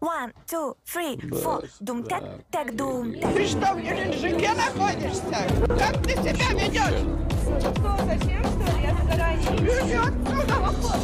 One, two, three, four. Дум так, так дум так. Ты что, в Геленджике находишься? Как ты себя ведешь? Что, зачем, что ли? Я загораю. Иди отсюда, выходи.